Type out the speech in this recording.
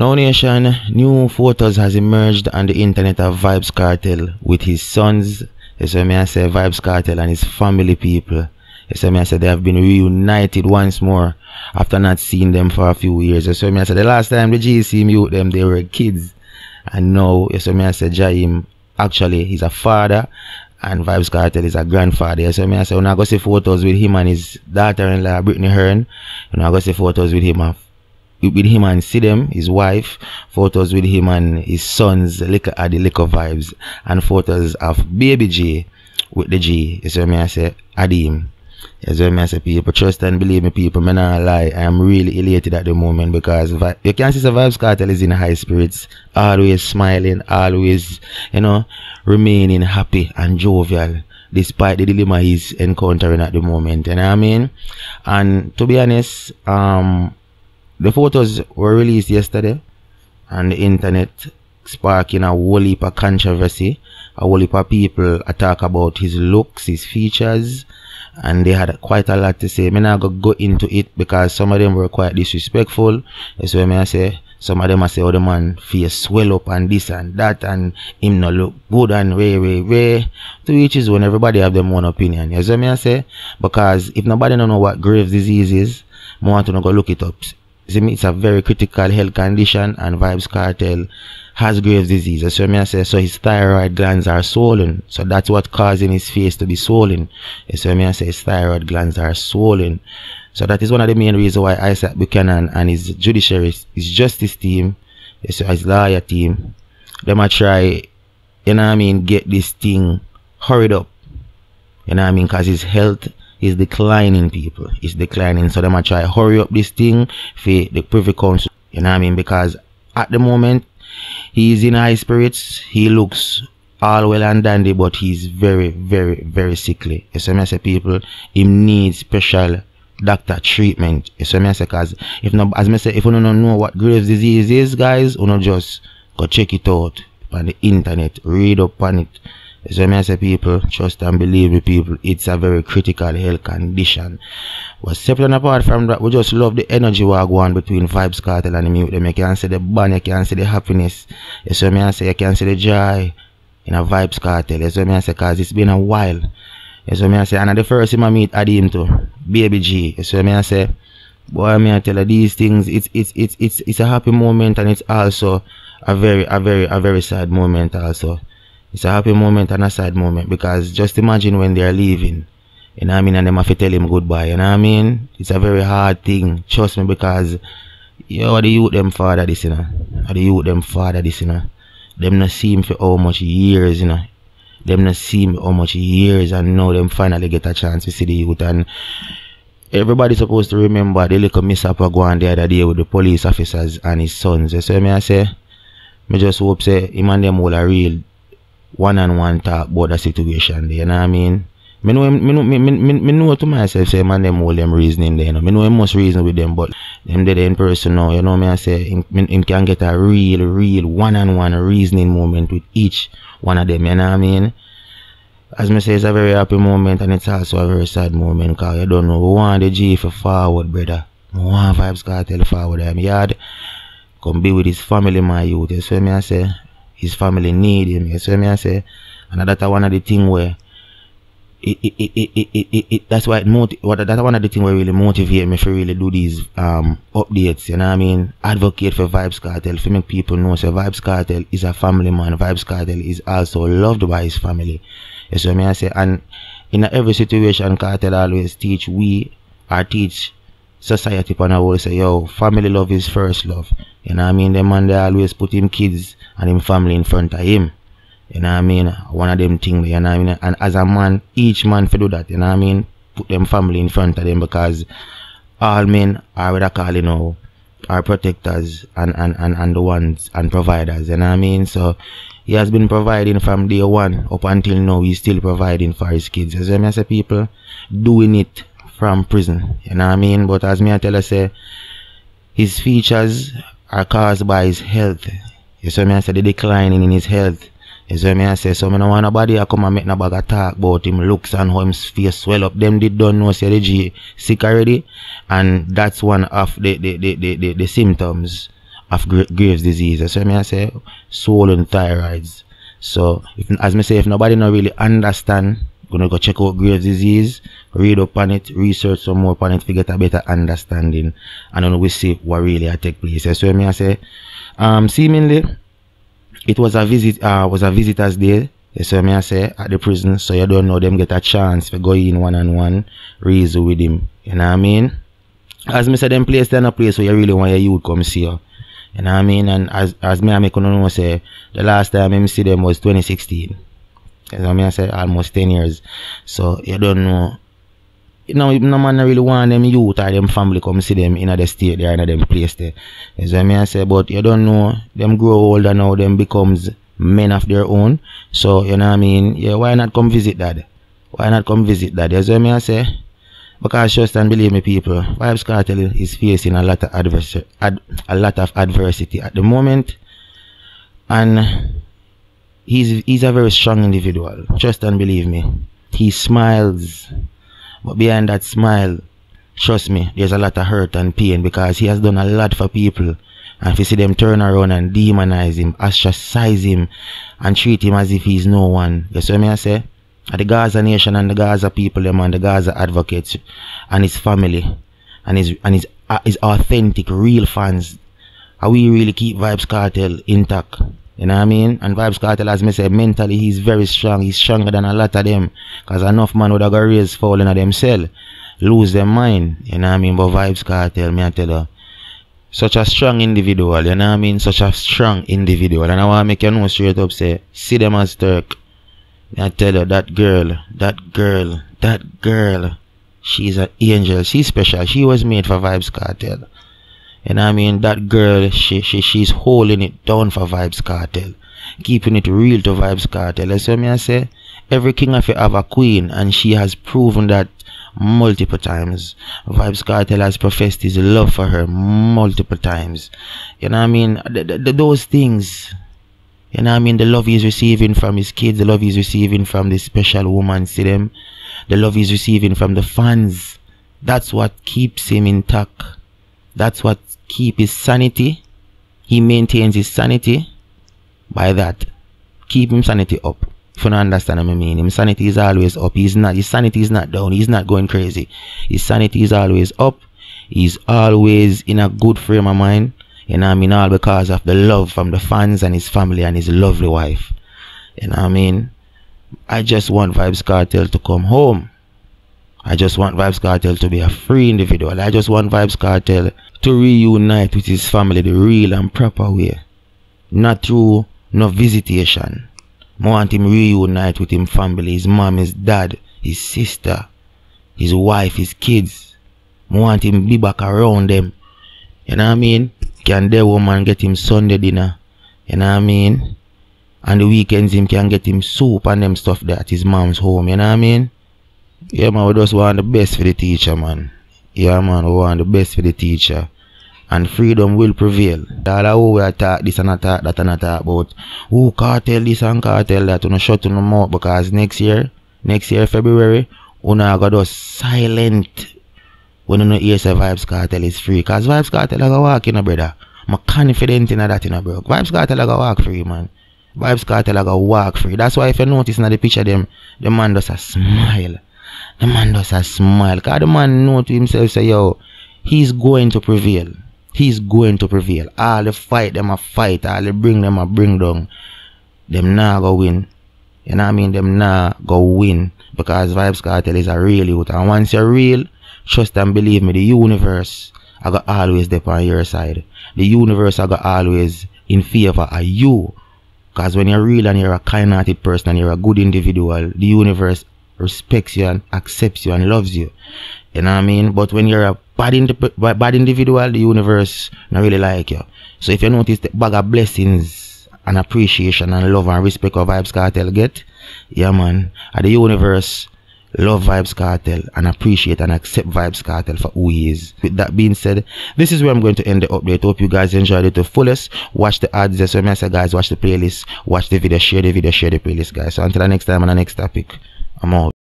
Now Nation, new photos has emerged on the internet of Vybz Kartel with his sons. So may I say Vybz Kartel and his family people. So may I say they have been reunited once more after not seeing them for a few years. So may I say the last time the GC met them they were kids. And now so may I say Jaheim actually he's a father and Vybz Kartel is a grandfather. May I say when I go see photos with him and his daughter-in-law Brittany Hearn, know I go see photos with him with him and see them, his wife, photos with him and his sons, Likkle Addi the Likkle Vybz, and photos of baby G with the G. You see what I say? Adim. You see what I say? People trust and believe me, people. Me not lie. I am really elated at the moment because you can see the Vybz Kartel is in high spirits, always smiling, always, you know, remaining happy and jovial despite the dilemma he's encountering at the moment. You know what I mean? And to be honest, um, the photos were released yesterday and the internet, sparking a whole heap of controversy. A whole heap of people talk about his looks, his features, and they had quite a lot to say. I'm not going to go into it because some of them were quite disrespectful. That's why I say some of them I say, oh, the man face swell up and this and that and him not look good and way, way, way. To each is when everybody have their own opinion. You know what I say? Because if nobody don't know what Graves disease is, I want to go look it up it's a very critical health condition and Vybz Kartel has Graves disease. So I say so his thyroid glands are swollen. So that's what causing his face to be swollen. So I say his thyroid glands are swollen. So that is one of the main reasons why Isat Buchanan and his judiciary, his justice team, his lawyer team, they might try, you know I mean, get this thing hurried up. You know I mean? Because his health is declining people. It's declining. So them I try hurry up this thing for the privy council. You know what I mean? Because at the moment he's in high spirits. He looks all well and dandy, but he's very, very, very sickly. You see me say people, he needs special doctor treatment. You see me say cause if not as me say if you don't know what Graves disease is, guys, you know just go check it out on the internet, read up on it. So I say people, trust and believe me people, it's a very critical health condition. But separate and apart from that, we just love the energy we are going between Vybz Kartel and the mute them. You can see the band, you can see the happiness. See me I say you can see the joy in a Kartel. You see me I say cause it's been a while. See me I say and the first time I meet Adim to Baby G. See me I say boy me I tell you these things it's it's it's it's it's a happy moment and it's also a very a very a very sad moment also it's a happy moment and a sad moment because just imagine when they're leaving. You know what I mean? And them have to tell him goodbye. You know what I mean? It's a very hard thing. Trust me because you know the youth them father this, you know. The youth them father this, you know. Them not see him for how much years, you know. Them not see him how much years and now them finally get a chance to see the youth and everybody supposed to remember the little mishap go on the other day with the police officers and his sons. You see what I say? Me just hope say him and them all are real one on one talk about the situation there, you know what I mean? Me know, me know, me, me, me know to myself say man them all them reasoning there, you know. Me know him must reason with them, but them dead in person now, you know me I say him, can get a real, real one on one reasoning moment with each one of them, you know what I mean? As me say, it's a very happy moment and it's also a very sad moment because you don't know. We want the G for forward, brother. We want Vybz Kartel forward. I'm yard. Come be with his family, my youth. You see me I say? His family need him. You see me I say? And that's one of the thing where it, it, it, it, it, it, it that's why it motiv- what one of the thing where really motivate me to really do these um updates, you know what I mean? Advocate for Vybz Kartel, to make people know so Vybz Kartel is a family man. Vybz Kartel is also loved by his family. You see me I say? And in every situation Kartel always teach we or teach society upon a whole say, yo, family love is first love. You know what I mean? The man they always put him kids and him family in front of him. You know what I mean? One of them things, you know what I mean? And as a man, each man for do that, you know what I mean? Put them family in front of them because all men are what I call, you know, are protectors and, and, and, and the ones and providers, you know what I mean? So he has been providing from day one up until now, he's still providing for his kids. As I say people doing it from prison, you know what I mean? But as me I tell you say his features are caused by his health. You see me I say the declining in his health. You see me I say so me no want nobody to come and make no bag of talk about him looks and how him face swell up. Them did don't know say the G sick already and that's one of the the, the, the, the, the symptoms of Graves disease. So me I say swollen thyroids. So if as me say if nobody not really understand, gonna go check out Graves disease, read up on it, research some more on it to get a better understanding and then we see what really I take place. So me I say um seemingly it was a visit uh was a visitor's day see me I say at the prison so you don't know them get a chance to go in one on one reason with him. You know what I mean? As me say them place then a place where you really want your youth come see you. You know what I mean? And as as me I make know say the last time I see them was 2016. You what I mean? I say almost 10 years. So you don't know you know, no man really want them youth or them family come see them in the state there in them place there. You see me I say, but you don't know, them grow older now, them becomes men of their own. So, you know what I mean? Yeah, why not come visit that? Why not come visit that? See me I say? Because trust and believe me people, Vybz Kartel is facing a lot of ad, a lot of adversity at the moment. And he's he's a very strong individual. Trust and believe me. He smiles but behind that smile, trust me, there's a lot of hurt and pain because he has done a lot for people. And if you see them turn around and demonize him, ostracize him, and treat him as if he's no one, you see what I say? The Gaza nation and the Gaza people, them and the Gaza advocates and his family and his and his uh, his authentic, real fans. How we really keep Vybz Kartel intact. You know what I mean? And Vybz Kartel, as me say, mentally he's very strong. He's stronger than a lot of them. Cause enough man would have got raised falling at themselves. Lose their mind. You know what I mean? But Vybz Kartel, me I tell you. Such a strong individual, you know what I mean? Such a strong individual. And I want to make you know straight up say, Sidem Ozturk. I tell you, that girl, that girl, that girl, she's an angel. She's special. She was made for Vybz Kartel. And I mean that girl she, she she's holding it down for Vybz Kartel. Keeping it real to Vybz Kartel. That's what me I say. Every king of you have a queen and she has proven that multiple times. Vybz Kartel has professed his love for her multiple times. You know what I mean? The, the, those things. You know what I mean? The love he's receiving from his kids, the love he's receiving from this special woman, Sidem, the love he's receiving from the fans. That's what keeps him intact. That's what keep his sanity. He maintains his sanity by that. Keep him sanity up. If you don't understand what I mean, his sanity is always up. He's not his sanity is not down. He's not going crazy. His sanity is always up. He's always in a good frame of mind. You know I mean? All because of the love from the fans and his family and his lovely wife. You know I mean? I just want Vybz Kartel to come home. I just want Vybz Kartel to be a free individual. I just want Vybz Kartel to reunite with his family the real and proper way. Not through no visitation. I want him reunite with him family, his mom, his dad, his sister, his wife, his kids. I want him be back around them. You know what I mean? Can their woman get him Sunday dinner? You know what I mean? And the weekends him can get him soup and them stuff there at his mom's home, you know what I mean? Yeah man, we just want the best for the teacher man. Yeah, man, we want the best for the teacher. And freedom will prevail. All of we talk this and talk that and talk about who Kartel this and Kartel that. You know, shut on mouth because next year, next year February, we not got us silent when you know hear say Vybz Kartel is free. Cause Vybz Kartel are go walk, you know, brother. I'm confident in that, you know, bro. Vybz Kartel are go walk free, man. Vybz Kartel are go walk free. That's why if you notice in the picture them, the man does a smile. The man does a smile. Cause the man know to himself say, yo, he's going to prevail. He's going to prevail. All the fight them a fight, all the bring them a bring down. Them now go win. You know what I mean? Them now go win. Because Vybz Kartel is a real youth. And once you're real, trust and believe me, the universe I got always there on your side. The universe I got always in favor of you. Because when you're real and you're a kind-hearted person and you're a good individual, the universe respects you and accepts you and loves you. You know what I mean? But when you're a bad, indi bad individual, the universe not really like you. So if you notice the bag of blessings and appreciation and love and respect of Vybz Kartel get, yeah man, at the universe love Vybz Kartel and appreciate and accept Vybz Kartel for who he is. With that being said, this is where I'm going to end the update. Hope you guys enjoyed it to fullest. Watch the ads. So I say guys, watch the playlist, watch the video, share the video, share the playlist guys. So until the next time on the next topic, I'm out.